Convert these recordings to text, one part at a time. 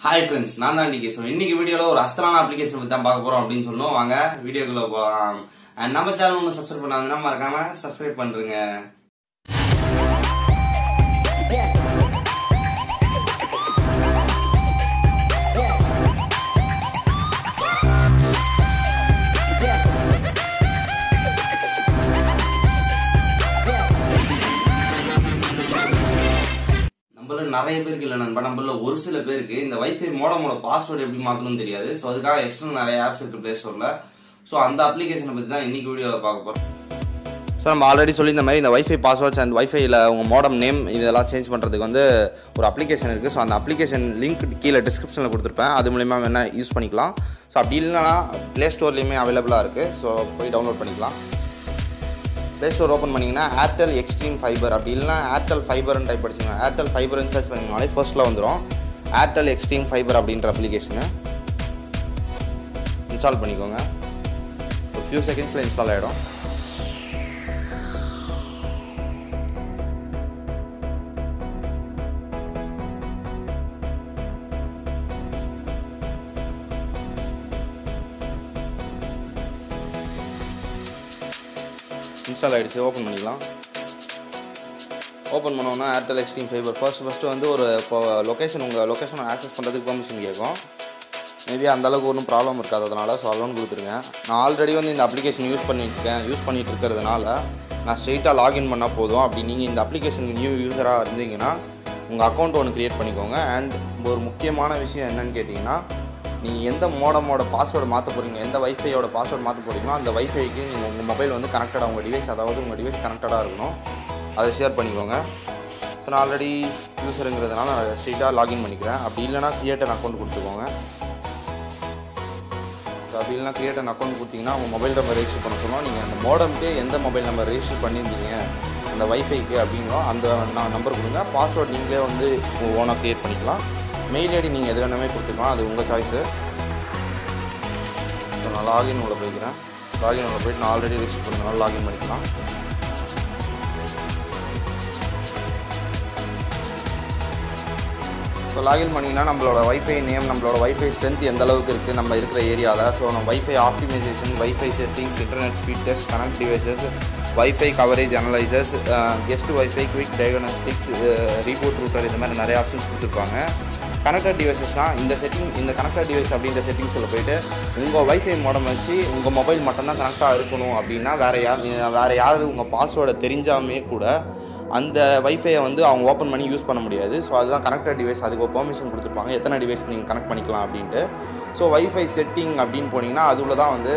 Hi friends நான் தான் decay so இன்னைக்கு வீடியோல ஒரு அஸ்தலான அப்ளிகேஷன் பத்தி தான் பார்க்க போறோம் அப்படின்னு சொன்னோம் வாங்க வீடியோக்குள்ள போகலாம் நம்ம சேனல் ஒன்று சப்ஸ்கிரைப் பண்ணாதுன்னா மறக்காம சப்ஸ்கிரைப் பண்றீங்க. நிறைய பேருக்கு இல்லை நண்பா. நம்மள ஒரு சில பேருக்கு இந்த வைஃபை மோடமோட பாஸ்வேர்டு எப்படி மாற்றணும்னு தெரியாது. ஸோ அதுக்காக எக்ஸ்டர்னல் நிறைய ஆப்ஸ் இருக்கு பிளே ஸ்டோரில் ஸோ அந்த அப்ளிகேஷனை பற்றி தான் இன்னைக்கு வீடியோவில் பார்க்க போகிறோம் ஸோ நம்ம ஆல்ரெடி சொல்லி இந்த மாதிரி இந்த வைஃபை பாஸ்வேர்ட்ஸ் அண்ட் வைஃபைல உங்கள் மோடம் நேம் இதெல்லாம் சேஞ்ச் பண்ணுறதுக்கு வந்து ஒரு அப்ளிகேஷன் இருக்குது ஸோ அந்த அப்ளிகேஷன் லிங்க் கீழே டிஸ்கிரிப்ஷனில் கொடுத்துருப்பேன். அது மூலிமா வேணால் யூஸ் பண்ணிக்கலாம். ஸோ அப்படி இல்லைனா ப்ளே ஸ்டோர்லேயுமே அவைலபிளாக இருக்குது ஸோ போய் டவுன்லோட் பண்ணிக்கலாம். ப்ளே ஸ்டோர் ஓப்பன் பண்ணிங்கன்னா ஏர்டெல் எக்ஸ்ட்ரீம் ஃபைபர் அப்படி இல்லைனா ஏர்டெல் ஃபைபர்னு டைப் படிச்சிங்க ஏர்டெல் ஃபைபர்னு சர்ச் பண்ணிங்கனாலே ஃபர்ஸ்ட்டில் வந்துடும் ஏர்டெல் எக்ஸ்ட்ரீம் ஃபைபர் அப்படின்ற அப்ளிகேஷனு இன்ஸ்டால் பண்ணிக்கோங்க. ஒரு ஃபியூ செகண்ட்ஸில் இன்ஸ்டால் ஆகிடும் இன்ஸ்டால் ஆகிடுச்சு ஓப்பன் பண்ணிக்கலாம். ஓப்பன் பண்ணோன்னா Airtel Xstream fiber first first வந்து ஒரு இப்போ லொக்கேஷன் உங்கள் லொக்கேஷனை ஆக்சஸ் பண்ணுறதுக்கு பெர்மிஷன் கேட்கும். மேபி அந்தளவுக்கு ஒன்றும் ப்ராப்ளம் இருக்காது. அதனால் ஸோ அலோன் கொடுத்துருங்க நான் ஆல்ரெடி வந்து இந்த அப்ளிகேஷன் யூஸ் பண்ணிட்டுருக்கேன் யூஸ் பண்ணிட்டு இருக்கிறதுனால நான் ஸ்ட்ரெயிட்டாக லாகின் பண்ணால் போதும். அப்படி நீங்கள் இந்த அப்ளிகேஷனுக்கு நியூ யூஸராக இருந்தீங்கன்னா உங்கள் அக்கௌண்ட் ஒன்று க்ரியேட் பண்ணிக்கோங்க. அண்ட் ஒரு முக்கியமான விஷயம் என்னன்னு கேட்டிங்கன்னா நீங்கள் எந்த மோடமோட பாஸ்வேர்டு மாற்ற போகிறீங்க எந்த வைஃபையோட பாஸ்வேர்டு மாற்ற போகிறீங்களோ அந்த வைஃபைக்கு நீங்கள் உங்கள் மொபைல் வந்து கனெக்டடாக உங்கள் டிவைஸ் அதாவது உங்கள் டிவைஸ் கனெக்டடாக இருக்கணும். அதை ஷேர் பண்ணிக்கோங்க. ஸோ நான் ஆல்ரெடி யூஸருங்கிறதுனால நான் ஸ்ட்ரெயிட்டாக லாகின் பண்ணிக்கிறேன். அப்படி இல்லைனா கிரியேட்டர் அக்கௌண்ட் கொடுத்துக்கோங்க. ஸோ அப்படி இல்லைனா கிரியேட்டர் அக்கௌண்ட் கொடுத்தீங்கன்னா உங்கள் மொபைல் நம்பர் ரெஜிஸ்டர் பண்ண சொல்லுவோம் நீங்கள் அந்த மோடம்க்கு எந்த மொபைல் நம்பர் ரெஜிஸ்டர் பண்ணியிருந்தீங்க அந்த வைஃபைக்கு அப்படிங்களோ அந்த நான் நம்பர் கொடுங்க. பாஸ்வேர்ட் நீங்களே வந்து ஓனாக க்ரியேட் பண்ணிக்கலாம். மெயில் ஐடி நீங்கள் எது வேணுமே கொடுத்துக்கலாம். அது உங்கள் சாய்ஸு இப்போ நான் லாகின் உள்ள போய்க்கிறேன். லாகின் உள்ள போய்ட்டு நான் ஆல்ரெடி ரிஜிஸ்டர் பண்ணுறதுனால லாகின் பண்ணிக்கலாம். ஸோ லாகின் பண்ணிங்கன்னா நம்மளோட வைஃபை நேம் நம்மளோட வைஃபை ஸ்ட்ரென்த் எந்த அளவுக்கு இருக்குது நம்ம இருக்கிற ஏரியாவில் ஸோ நம்ம wifi optimisation wifi settings internet speed test connect devices wifi coverage analysers guest wifi quick diagnostics reboot router இந்த மாதிரி நிறைய ஆப்ஷன்ஸ் கொடுத்துருப்பாங்க கனெக்டட் டிவைசஸ்னால் இந்த செட்டிங் இந்த கனெக்டட் டிவைஸ் அப்படின்ற செட்டிங் சொல்ல போயிட்டு உங்கள் வைஃபை மோடம் வச்சு உங்கள் மொபைல் மட்டும்தான் கனெக்டாக இருக்கணும் அப்படின்னா வேறு யார் வேறு யார் உங்கள் பாஸ்வேர்டை தெரிஞ்சாமே கூட அந்த வைஃபையை வந்து அவங்க ஓப்பன் பண்ணி யூஸ் பண்ண முடியாது. ஸோ அதுதான் கனெக்டட் டிவைஸ் அதுக்கு ஒரு பெர்மிஷன் கொடுத்துருப்பாங்க. எத்தனை டிவைஸ் நீங்கள் கனெக்ட் பண்ணிக்கலாம் அப்படின்ட்டு. ஸோ வைஃபை செட்டிங் அப்படின்னு போனீங்கன்னா அதுவில் தான் வந்து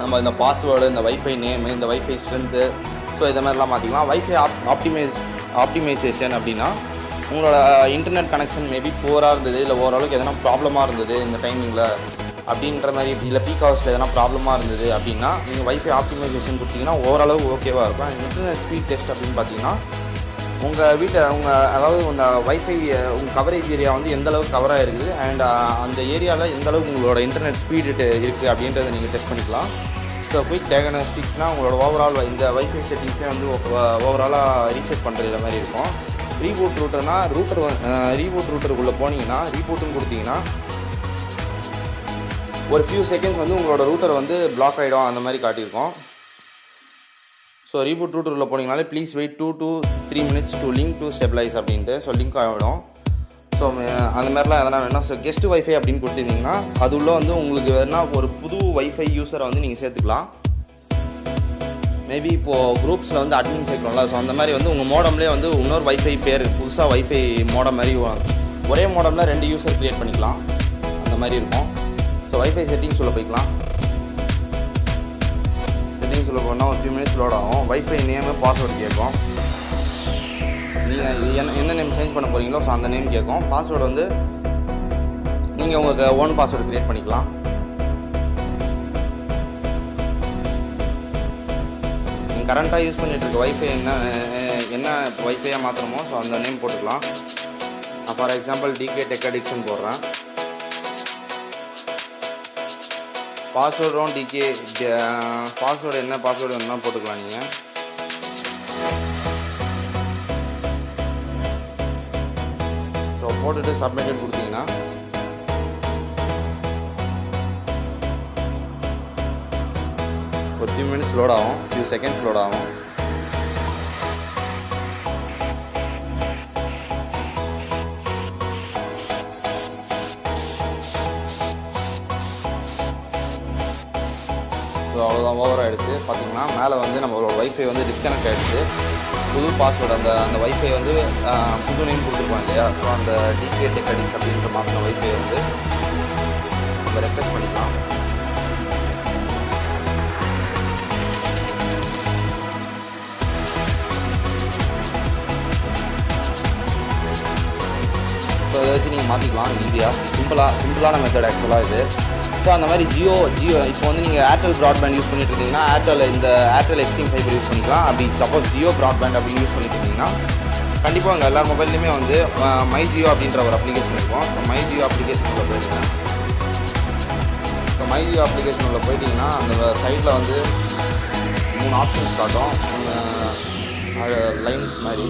நம்ம இந்த பாஸ்வேர்டு இந்த வைஃபை நேமு இந்த வைஃபை ஸ்ட்ரென்த்து ஸோ இதை மாதிரிலாம் மாற்றிக்கலாம் வைஃபை ஆப் ஆப்டிமைஸ் ஆப்டிமைசேஷன் அப்படின்னா உங்களோட இன்டர்நெட் கனெக்ஷன் மேபி புவராக இருந்தது இல்லை ஓரளவுக்கு எதனா ப்ராப்ளமாக இருந்தது இந்த டைமிங்கில் அப்படின்ற மாதிரி இல்லை பீக் ஹவர்ஸில் எதனா ப்ராப்ளமாக இருந்தது அப்படின்னா நீங்கள் வைஃபை ஆப்டிமைசேஷன் கொடுத்தீங்கன்னா ஓரளவு ஓகேவாக இருக்கும். இன்டர்நெட் ஸ்பீட் டெஸ்ட் அப்படின்னு பார்த்தீங்கன்னா உங்கள் வீட்டை உங்கள் அதாவது அந்த வைஃபை உங்கள் கவரேஜ் ஏரியா வந்து எந்த அளவுக்கு கவராக இருக்குது அண்ட் அந்த ஏரியாவில் எந்த அளவுக்கு உங்களோட இன்டர்நெட் ஸ்பீடு இருக்குது அப்படின்றத நீங்கள் டெஸ்ட் பண்ணிக்கலாம். ஸோ குயிக் டயக்னாஸ்டிக்ஸ்னால் உங்களோட ஓவரால் இந்த வைஃபை செட்டிங்ஸே வந்து ஓவராலாக ரீசெட் பண்ணுற மாதிரி இருக்கும். ரீபூட் ரூட்டர்னால் ரூட்டர் ரீபூட் ரூட்டருக்குள்ளே போனீங்கன்னா ரீபூட்டும் கொடுத்தீங்கன்னா ஒரு ஃபியூ செகண்ட்ஸ் வந்து உங்களோட ரூட்டர் வந்து பிளாக் ஆகிடும் அந்த மாதிரி காட்டியிருக்கோம். ஸோ ரீபூட் ரூட்டரில் போனீங்கனாலே please wait to two three minutes to link to stabilise அப்படின்ட்டு. ஸோ லிங்க் ஆகிடும் ஸோ அந்த மாதிரிலாம் எதனா வேணும் ஸோ கெஸ்ட் வைஃபை அப்படின்னு கொடுத்துருந்தீங்கன்னா அது உள்ள வந்து உங்களுக்கு வேணால் ஒரு புது வைஃபை யூஸரை வந்து நீங்கள் சேர்த்துக்கலாம். மேபி இப்போது குரூப்ஸில் வந்து அட்மின் சேர்க்கணும்ல ஸோ அந்த மாதிரி வந்து உங்கள் மோடம்லேயே வந்து இன்னொரு வைஃபை பேர் புதுசாக வைஃபை மோடம் மாதிரி ஒரே மோடமில் ரெண்டு யூஸர் க்ரியேட் பண்ணிக்கலாம். அந்த மாதிரி இருக்கும். ஸோ வைஃபை செட்டிங்ஸ் உள்ள போய்க்கலாம். செட்டிங்ஸ் உள்ள போனால் ஒரு ஃபியூ மினிட்ஸ் லோட் ஆகும். வைஃபை நேமு பாஸ்வேர்டு கேட்கும். நீங்கள் என்ன என்ன நேம் சேஞ்ச் பண்ண போகிறீங்களோ ஸோ அந்த நேம் கேட்கும். பாஸ்வேர்டு வந்து நீங்கள் உங்களுக்கு ஓன் பாஸ்வேர்டு க்ரியேட் பண்ணிக்கலாம். நீங்கள் கரண்ட்டாக யூஸ் பண்ணிகிட்டு இருக்க வைஃபை என்ன என்ன வைஃபையாக மாற்றணுமோ ஸோ அந்த நேம் போட்டுக்கலாம். For example DK tech addiction போடுறேன். பாஸ்வேர்டும் டிகே பாஸ்வேர்டு என்ன பாஸ்வேர்டு வேணுன்னா போட்டுக்கலாம் நீங்கள் ஸோ போட்டுட்டு சப்மிட்டட் கொடுத்தீங்கன்னா ஒரு ஃபியூ மினிட்ஸ் லோட் ஆகும் ஃபியூ செகண்ட்ஸ் லோட் ஆகும். அவ்வளோதான் ஓவர் ஆகிடுச்சு பார்த்தீங்கன்னா மேலே வந்து நம்மளோட வைஃபை வந்து டிஸ்கனெக்ட் ஆகிடுச்சு புது பாஸ்வேர்டு அந்த அந்த ஒய்ஃபை வந்து புது நேம் கொடுத்துருப்பாங்க இல்லையா? ஸோ அந்த டிகே டெக்கடிக்ஸ் அப்படின்ற மாற்றின ஒய்ஃபை வந்து நம்ம ரெஃப்ரெஷ் பண்ணிக்கலாம். ஸோ இதை வச்சு நீங்கள் மாற்றிக்கலாம் ஈஸியாக சிம்பிளாக சிம்பிளான மெத்தட் ஆக்சுவலாக இது. ஸோ அந்த மாதிரி ஜியோ ஜியோ இப்போ வந்து நீங்கள் ஏர்டெல் ப்ராட்பேண்ட் யூஸ் பண்ணிட்டு இருந்தீங்கன்னா ஏர்டெல் இந்த ஏர்டெல் எக்ஸ்ட்ரீம் ஃபைபர் யூஸ் பண்ணிக்கலாம். அப்படி சப்போஸ் ஜியோ ப்ராட்பேண்ட் அப்படின்னு யூஸ் பண்ணிட்டு இருந்தீங்கன்னா கண்டிப்பாக உங்கள் எல்லா மொபைல்லையுமே வந்து மை ஜியோ அப்படின்ற ஒரு அப்ளிகேஷன் இருக்கும். ஸோ மை ஜியோ அப்ளிகேஷன் உள்ள ஸோ மை ஜியோ அப்ளிகேஷன் உள்ள போயிட்டீங்கன்னா அந்த சைடில் வந்து மூணு ஆப்ஷன்ஸ் காட்டும். லைன்ஸ் மாதிரி.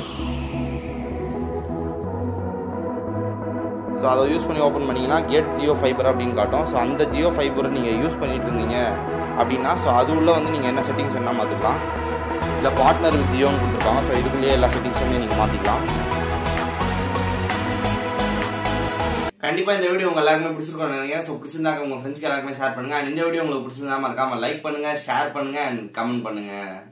ஸோ அதை யூஸ் பண்ணி ஓப்பன் பண்ணிங்கன்னா கெட் ஜியோ ஃபைபர் அப்படின்னு காட்டும். ஸோ அந்த ஜியோ ஃபைபர் நீங்கள் யூஸ் பண்ணிகிட்டு இருந்தீங்க அப்படின்னா ஸோ அது உள்ளே வந்து நீங்கள் என்ன செட்டிங்ஸ் வேணால் மாற்றிக்கலாம் இல்லை பார்ட்னர் வித் ஜியோன்னு கொடுத்துருக்காங்க. ஸோ இதுக்குள்ளேயே எல்லா செட்டிங்ஸுமே நீங்கள் மாற்றிக்கலாம் கண்டிப்பாக இந்த வீடியோ உங்கள் எல்லாருமே பிடிச்சிருக்கோம் நினைக்கிறேன். ஸோ பிடிச்சிருந்தாக்க உங்கள் ஃப்ரெண்ட்ஸ்க்கு எல்லாருக்குமே ஷேர் பண்ணுங்கள் அண்ட் இந்த வீடியோ உங்களுக்கு பிடிச்சிருந்தா மறக்காமல் லைக் பண்ணுங்கள் ஷேர் பண்ணுங்கள் அண்ட் கமெண்ட் பண்ணுங்கள்